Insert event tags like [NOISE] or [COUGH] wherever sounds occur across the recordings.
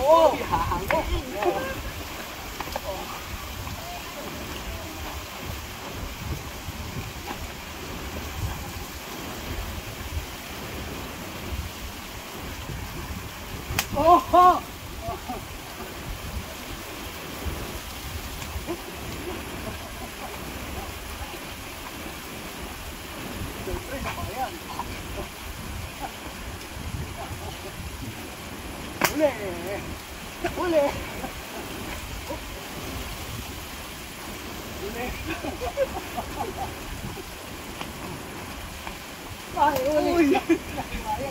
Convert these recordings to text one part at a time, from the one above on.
오. 오호. 저 쓰레기 봐야 れほれほれ Ay, uy. Vaya,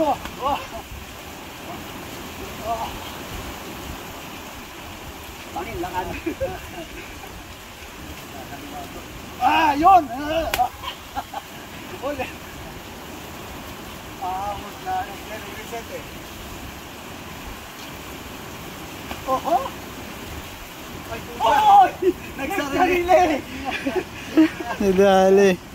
Ulo. Oh. Oh. Pangin lang ano. Ah, yun. Ah, huwag na. Yan, reset eh. Oho. Ay, Oy! Nagsarili! Nadali. [LAUGHS]